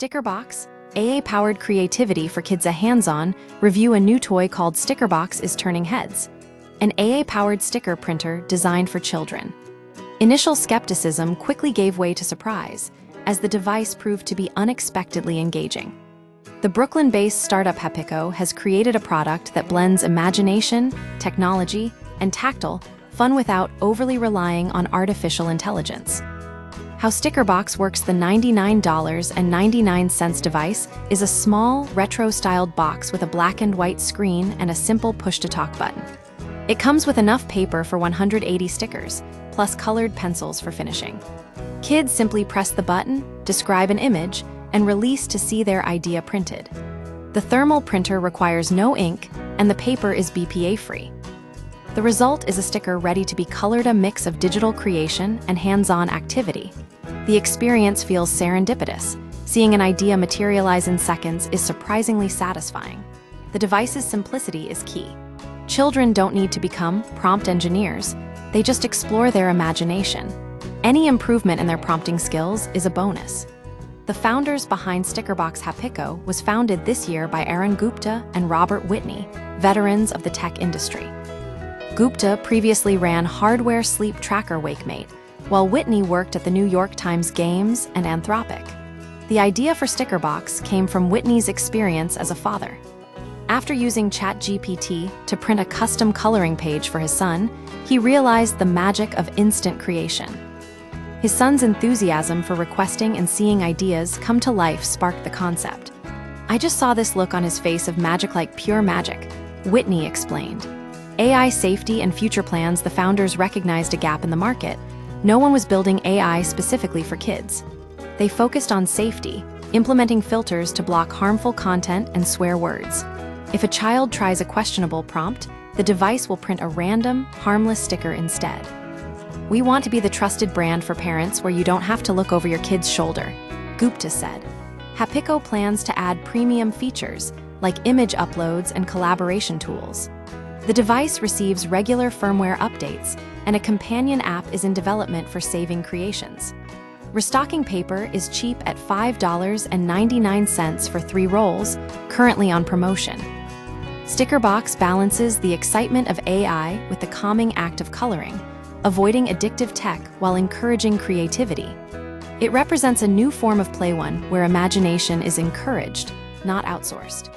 Stickerbox, AI-powered creativity for kids a hands-on, review a new toy called Stickerbox is turning heads. An AI-powered sticker printer designed for children. Initial skepticism quickly gave way to surprise, as the device proved to be unexpectedly engaging. The Brooklyn-based startup Hapiko has created a product that blends imagination, technology, and tactile, fun without overly relying on artificial intelligence. How Stickerbox works the $99.99 device is a small, retro-styled box with a black and white screen and a simple push-to-talk button. It comes with enough paper for 180 stickers, plus colored pencils for finishing. Kids simply press the button, describe an image, and release to see their idea printed. The thermal printer requires no ink, and the paper is BPA-free. The result is a sticker ready to be colored a mix of digital creation and hands-on activity. The experience feels serendipitous. Seeing an idea materialize in seconds is surprisingly satisfying. The device's simplicity is key. Children don't need to become prompt engineers, they just explore their imagination. Any improvement in their prompting skills is a bonus. The founders behind Stickerbox Hapiko was founded this year by Aaron Gupta and Robert Whitney, veterans of the tech industry. Gupta previously ran hardware sleep tracker WakeMate, while Whitney worked at the New York Times Games and Anthropic. The idea for Stickerbox came from Whitney's experience as a father. After using ChatGPT to print a custom coloring page for his son, he realized the magic of instant creation. His son's enthusiasm for requesting and seeing ideas come to life sparked the concept. I just saw this look on his face of magic like pure magic, Whitney explained. AI safety and future plans, the founders recognized a gap in the market. No one was building AI specifically for kids. They focused on safety, implementing filters to block harmful content and swear words. If a child tries a questionable prompt, the device will print a random, harmless sticker instead. We want to be the trusted brand for parents where you don't have to look over your kid's shoulder, Gupta said. Hapiko plans to add premium features, like image uploads and collaboration tools. The device receives regular firmware updates, and a companion app is in development for saving creations. Restocking paper is cheap at $5.99 for three rolls, currently on promotion. Stickerbox balances the excitement of AI with the calming act of coloring, avoiding addictive tech while encouraging creativity. It represents a new form of Play One where imagination is encouraged, not outsourced.